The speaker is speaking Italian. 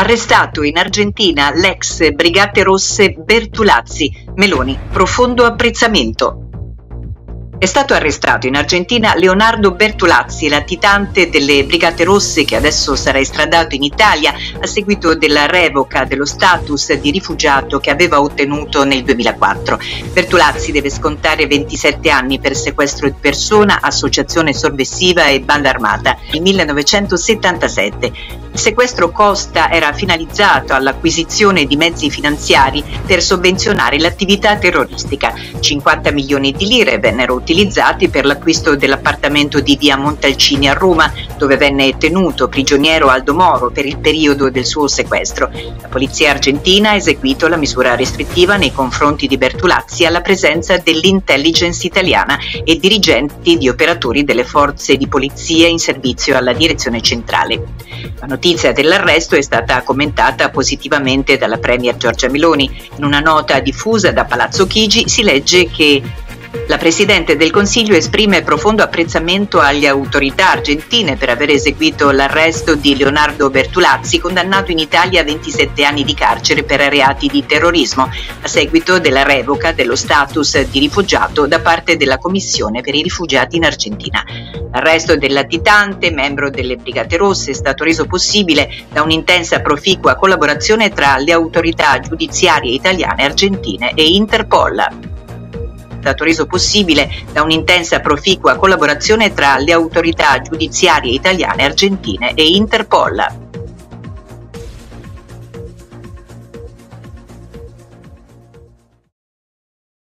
Arrestato in Argentina l'ex Brigate Rosse Bertulazzi. Meloni, profondo apprezzamento. È stato arrestato in Argentina Leonardo Bertolazzi, latitante delle Brigate Rosse che adesso sarà estradato in Italia a seguito della revoca dello status di rifugiato che aveva ottenuto nel 2004. Bertolazzi deve scontare 27 anni per sequestro di persona, associazione sovversiva e banda armata nel 1977. Il sequestro Costa era finalizzato all'acquisizione di mezzi finanziari per sovvenzionare l'attività terroristica. 50 milioni di lire vennero utilizzati per l'acquisto dell'appartamento di via Montalcini a Roma, dove venne tenuto prigioniero Aldo Moro per il periodo del suo sequestro. La polizia argentina ha eseguito la misura restrittiva nei confronti di Bertulazzi alla presenza dell'intelligence italiana e dirigenti di operatori delle forze di polizia in servizio alla direzione centrale. La notizia dell'arresto è stata commentata positivamente dalla Premier Giorgia Meloni. In una nota diffusa da Palazzo Chigi si legge che la Presidente del Consiglio esprime profondo apprezzamento alle autorità argentine per aver eseguito l'arresto di Leonardo Bertulazzi, condannato in Italia a 27 anni di carcere per reati di terrorismo, a seguito della revoca dello status di rifugiato da parte della Commissione per i rifugiati in Argentina. L'arresto del latitante, membro delle Brigate Rosse, è stato reso possibile da un'intensa proficua collaborazione tra le autorità giudiziarie italiane, argentine e Interpol stato reso possibile da un'intensa proficua collaborazione tra le autorità giudiziarie italiane, argentine e Interpol.